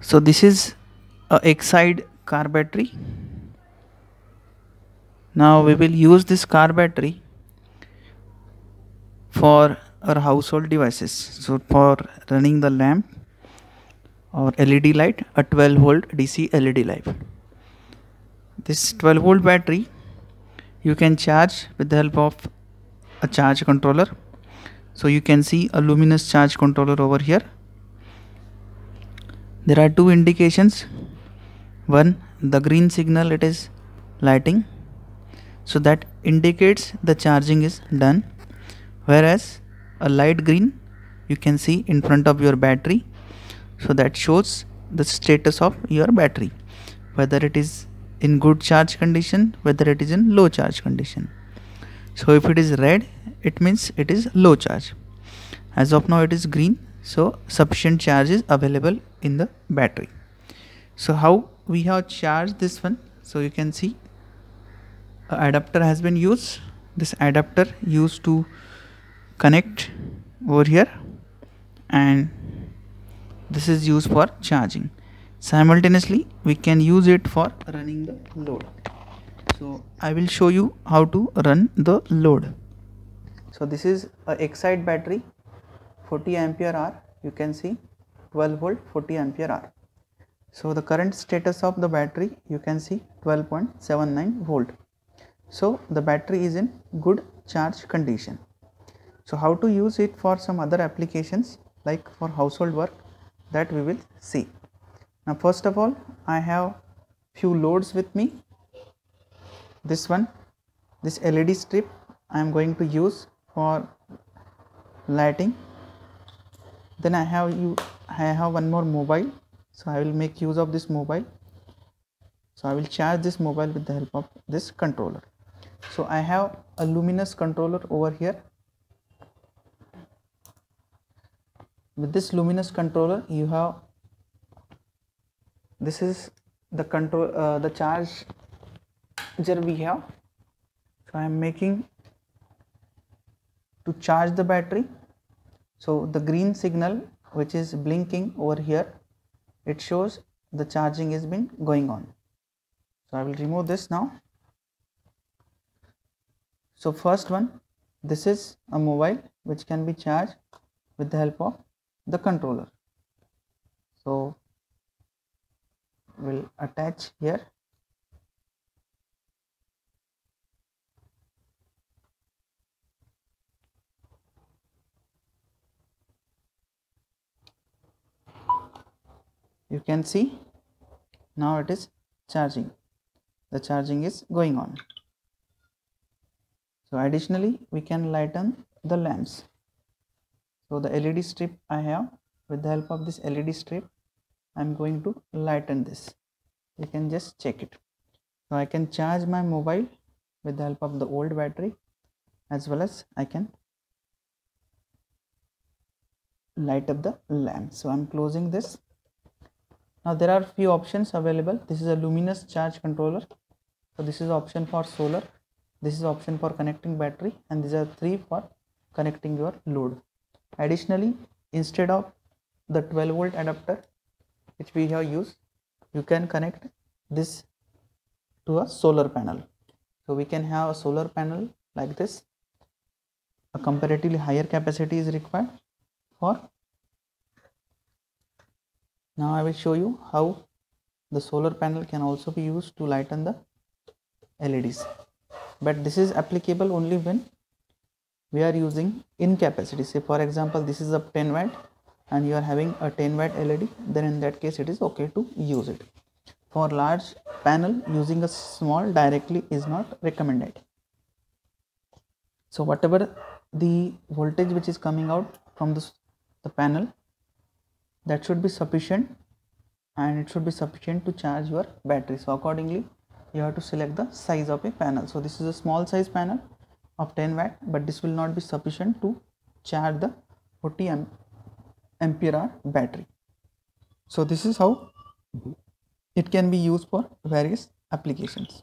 so this is a Exide car battery. Now we will use this car battery for our household devices. So for running the lamp or LED light a 12 volt DC LED light. This 12 volt battery you can charge with the help of a charge controller. So you can see a luminous charge controller over here there are two indications. One the green signal it is lighting. So that indicates the charging is done. Whereas a light green you can see in front of your battery. So that shows the status of your battery. Whether it is in good charge condition whether it is in low charge condition. So if it is red it means it is low charge. As of now it is green so sufficient charge is available in the battery. So how we have charged this one? So you can see adapter has been used. This adapter used to connect over here. And this is used for charging. Simultaneously we can use it for running the load. So I will show you how to run the load. So this is a Exide battery 40 ampere hour you can see 12 volt 40 ampere hour. So the current status of the battery you can see 12.79 volt. So the battery is in good charge condition. So how to use it for some other applications like for household work that we will see. Now first of all i have few loads with me. This one this led strip i am going to use for lighting then i have you i have one more mobile. So i will make use of this mobile. So i will charge this mobile with the help of this controller. So I have a luminous controller over here. With this luminous controller you have this is the control uh, the charger we have. So I am making to charge the battery so the green signal which is blinking over here it shows the charging has been going on. So I will remove this now. So first one this is a mobile which can be charged with the help of the controller. So we'll attach here you can see now it is charging. The charging is going on. So additionally we can lighten the lamps. So the led strip i have with the help of this led strip i'm going to lighten this. You can just check it. So i can charge my mobile with the help of the old battery as well as i can light up the lamp. So i'm closing this now there are few options available. This is a luminous charge controller. So this is option for solar. This is option for connecting battery. And these are three for connecting your load. Additionally instead of the 12 volt adapter which we have used you can connect this to a solar panel. So we can have a solar panel like this. A comparatively higher capacity is required for now i will show you how the solar panel can also be used to lighten the leds but this is applicable only when we are using in capacity. Say for example this is a 10 watt and you are having a 10 watt led then in that case it is okay to use it. For large panel using a small directly is not recommended. So whatever the voltage which is coming out from this the panel that should be sufficient and it should be sufficient to charge your battery. So accordingly you have to select the size of a panel. So this is a small size panel of 10 watt but this will not be sufficient to charge the 40 amp ampere hour battery. So this is how it can be used for various applications